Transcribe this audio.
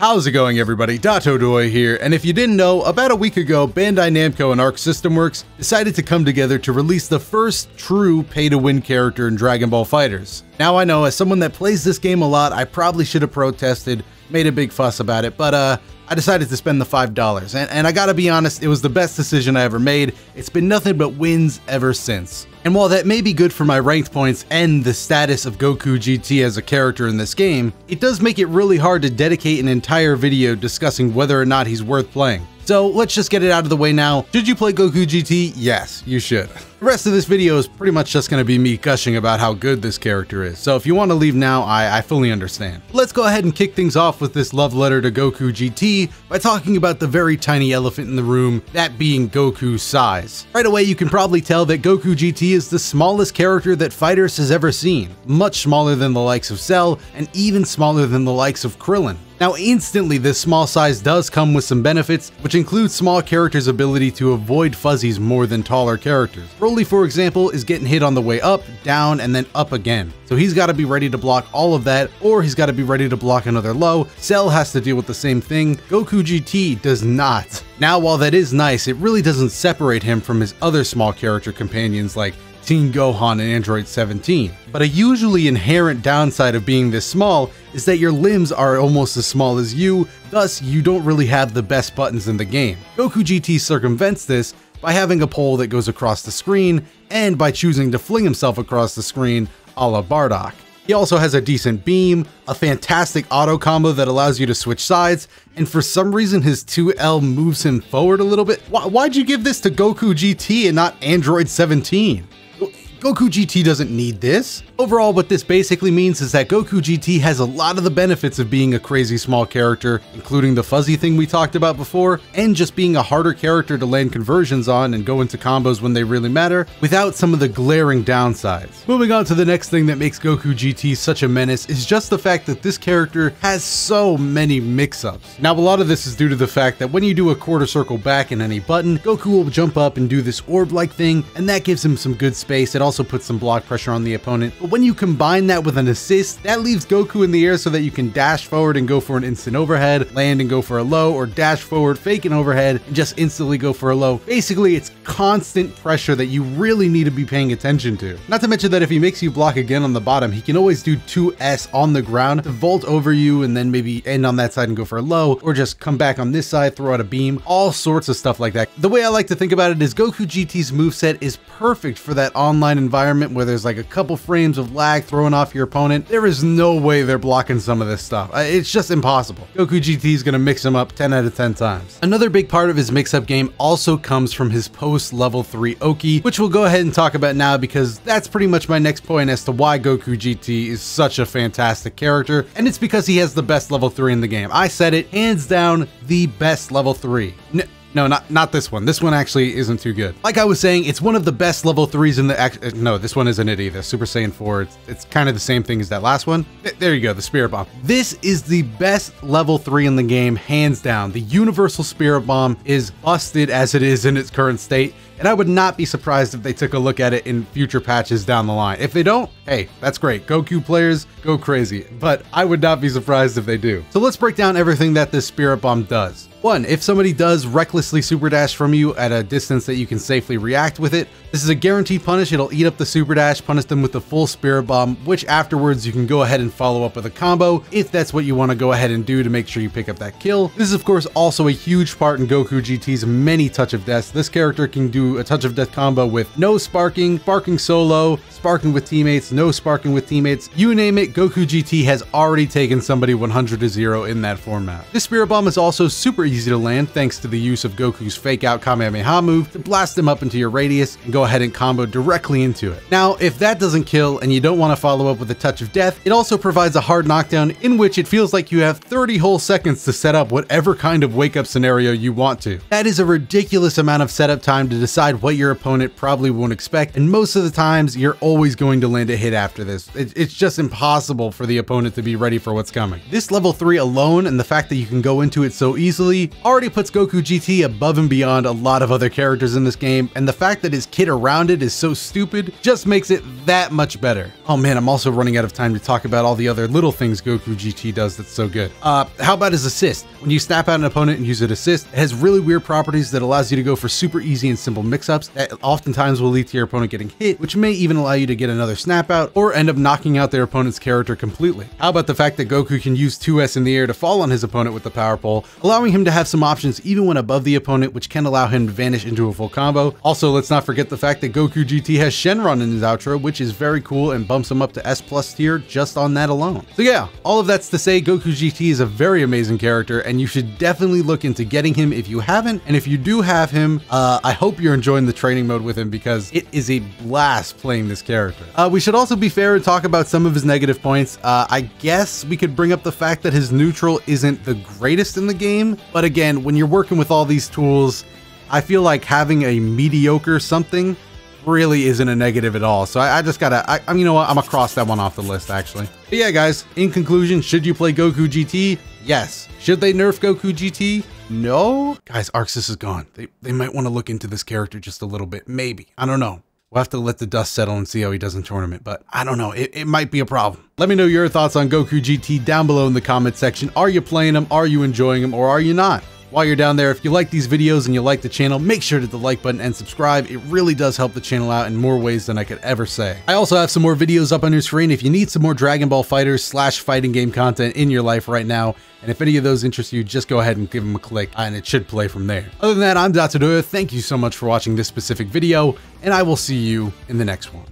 How's it going everybody? Dotodoya here, and if you didn't know, about a week ago, Bandai Namco and Arc System Works decided to come together to release the first true pay-to-win character in Dragon Ball FighterZ. Now I know, as someone that plays this game a lot, I probably should have protested, made a big fuss about it, but uh, I decided to spend the $5. And, and I gotta be honest, it was the best decision I ever made. It's been nothing but wins ever since. And while that may be good for my ranked points and the status of Goku GT as a character in this game, it does make it really hard to dedicate an entire video discussing whether or not he's worth playing. So let's just get it out of the way now. Should you play Goku GT? Yes, you should. The rest of this video is pretty much just going to be me gushing about how good this character is, so if you want to leave now, I, I fully understand. Let's go ahead and kick things off with this love letter to Goku GT by talking about the very tiny elephant in the room, that being Goku's size. Right away, you can probably tell that Goku GT is the smallest character that FighterZ has ever seen, much smaller than the likes of Cell, and even smaller than the likes of Krillin. Now instantly this small size does come with some benefits, which include small characters' ability to avoid fuzzies more than taller characters. Broly for example is getting hit on the way up, down, and then up again. So he's got to be ready to block all of that, or he's got to be ready to block another low. Cell has to deal with the same thing, Goku GT does not. Now while that is nice, it really doesn't separate him from his other small character companions like Gohan and Android 17. But a usually inherent downside of being this small is that your limbs are almost as small as you, thus you don't really have the best buttons in the game. Goku GT circumvents this by having a pole that goes across the screen, and by choosing to fling himself across the screen a la Bardock. He also has a decent beam, a fantastic auto combo that allows you to switch sides, and for some reason his 2L moves him forward a little bit. Why'd you give this to Goku GT and not Android 17? Goku GT doesn't need this. Overall, what this basically means is that Goku GT has a lot of the benefits of being a crazy small character, including the fuzzy thing we talked about before, and just being a harder character to land conversions on and go into combos when they really matter, without some of the glaring downsides. Moving on to the next thing that makes Goku GT such a menace is just the fact that this character has so many mix-ups. Now, a lot of this is due to the fact that when you do a quarter circle back in any button, Goku will jump up and do this orb-like thing, and that gives him some good space. It also puts some block pressure on the opponent, but when you combine that with an assist, that leaves Goku in the air so that you can dash forward and go for an instant overhead, land and go for a low, or dash forward, fake an overhead, and just instantly go for a low. Basically, it's constant pressure that you really need to be paying attention to. Not to mention that if he makes you block again on the bottom, he can always do 2S on the ground to vault over you and then maybe end on that side and go for a low, or just come back on this side, throw out a beam, all sorts of stuff like that. The way I like to think about it is Goku GT's moveset is perfect for that online environment where there's like a couple frames of lag throwing off your opponent, there is no way they're blocking some of this stuff. It's just impossible. Goku GT is going to mix him up 10 out of 10 times. Another big part of his mix-up game also comes from his post level 3 Oki, which we'll go ahead and talk about now because that's pretty much my next point as to why Goku GT is such a fantastic character, and it's because he has the best level 3 in the game. I said it, hands down, the best level 3. N no, not not this one. This one actually isn't too good. Like I was saying, it's one of the best level threes in the. Uh, no, this one isn't it either. Super Saiyan 4. It's, it's kind of the same thing as that last one. There you go, the Spirit Bomb. This is the best level three in the game, hands down. The Universal Spirit Bomb is busted as it is in its current state and I would not be surprised if they took a look at it in future patches down the line. If they don't, hey, that's great. Goku players, go crazy. But I would not be surprised if they do. So let's break down everything that this Spirit Bomb does. One, if somebody does recklessly super dash from you at a distance that you can safely react with it, this is a guaranteed punish. It'll eat up the super dash, punish them with the full spirit bomb, which afterwards you can go ahead and follow up with a combo if that's what you want to go ahead and do to make sure you pick up that kill. This is of course also a huge part in Goku GT's many touch of deaths. This character can do a touch of death combo with no sparking, sparking solo, sparking with teammates, no sparking with teammates, you name it, Goku GT has already taken somebody 100 to 0 in that format. This Spirit Bomb is also super easy to land thanks to the use of Goku's fake out Kamehameha move to blast them up into your radius and go ahead and combo directly into it. Now, if that doesn't kill and you don't want to follow up with a touch of death, it also provides a hard knockdown in which it feels like you have 30 whole seconds to set up whatever kind of wake up scenario you want to. That is a ridiculous amount of setup time to decide what your opponent probably won't expect, and most of the times you're always going to land a hit after this. It, it's just impossible for the opponent to be ready for what's coming. This level 3 alone and the fact that you can go into it so easily already puts Goku GT above and beyond a lot of other characters in this game, and the fact that his kit around it is so stupid just makes it that much better. Oh man, I'm also running out of time to talk about all the other little things Goku GT does that's so good. Uh, how about his assist? When you snap out an opponent and use an assist, it has really weird properties that allows you to go for super easy and simple mix-ups that oftentimes will lead to your opponent getting hit, which may even allow you to get another snap out or end up knocking out their opponent's character completely. How about the fact that Goku can use 2S in the air to fall on his opponent with the power pole, allowing him to have some options even when above the opponent, which can allow him to vanish into a full combo. Also, let's not forget the fact that Goku GT has Shenron in his outro, which is very cool and bumps him up to S plus tier just on that alone. So yeah, all of that's to say Goku GT is a very amazing character and you should definitely look into getting him if you haven't. And if you do have him, uh, I hope you're enjoying the training mode with him because it is a blast playing this character. Uh, we should also be fair and talk about some of his negative points. Uh, I guess we could bring up the fact that his neutral isn't the greatest in the game. But again, when you're working with all these tools, I feel like having a mediocre something really isn't a negative at all. So I, I just gotta, I, I, you know what, I'm gonna cross that one off the list actually. But yeah, guys, in conclusion, should you play Goku GT? Yes. Should they nerf Goku GT? No. Guys, ArcSys is gone. They, they might want to look into this character just a little bit. Maybe. I don't know. We'll have to let the dust settle and see how he does in tournament, but I don't know. It, it might be a problem. Let me know your thoughts on Goku GT down below in the comment section. Are you playing him? Are you enjoying him? Or are you not? While you're down there, if you like these videos and you like the channel, make sure to hit the like button and subscribe. It really does help the channel out in more ways than I could ever say. I also have some more videos up on your screen if you need some more Dragon Ball FighterZ slash fighting game content in your life right now. And if any of those interest you, just go ahead and give them a click and it should play from there. Other than that, I'm Dotodoya. Thank you so much for watching this specific video and I will see you in the next one.